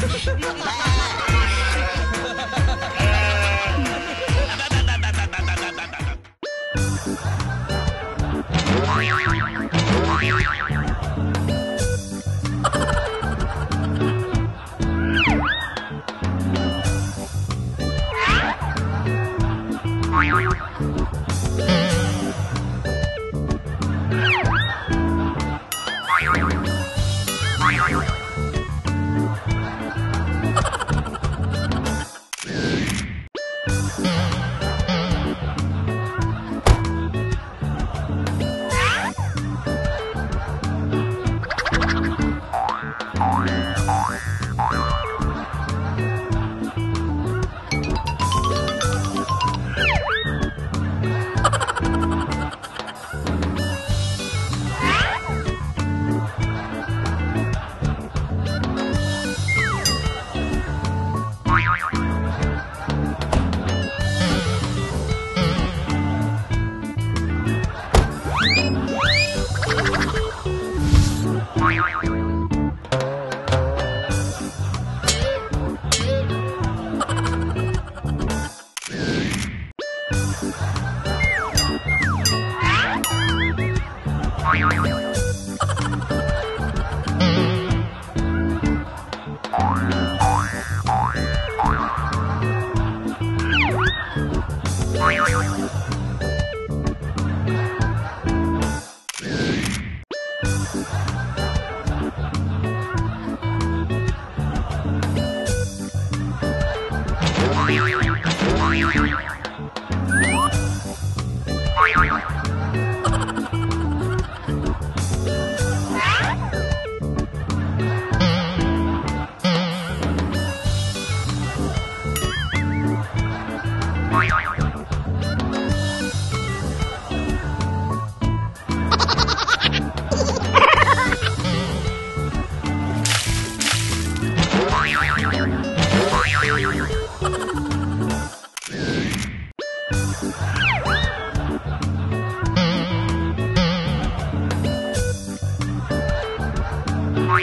Wow. you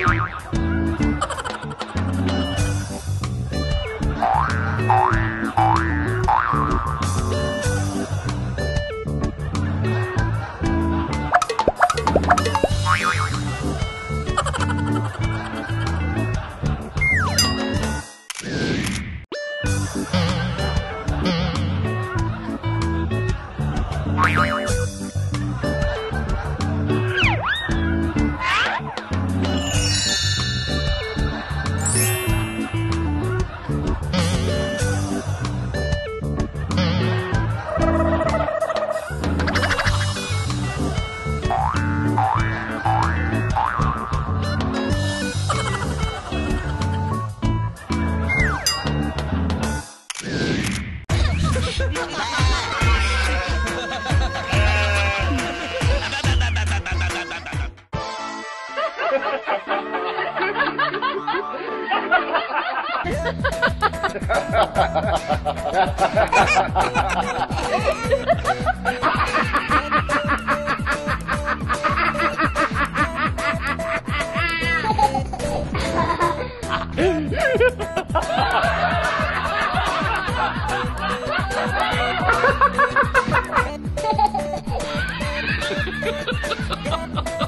Bye. Ha ha ha ha!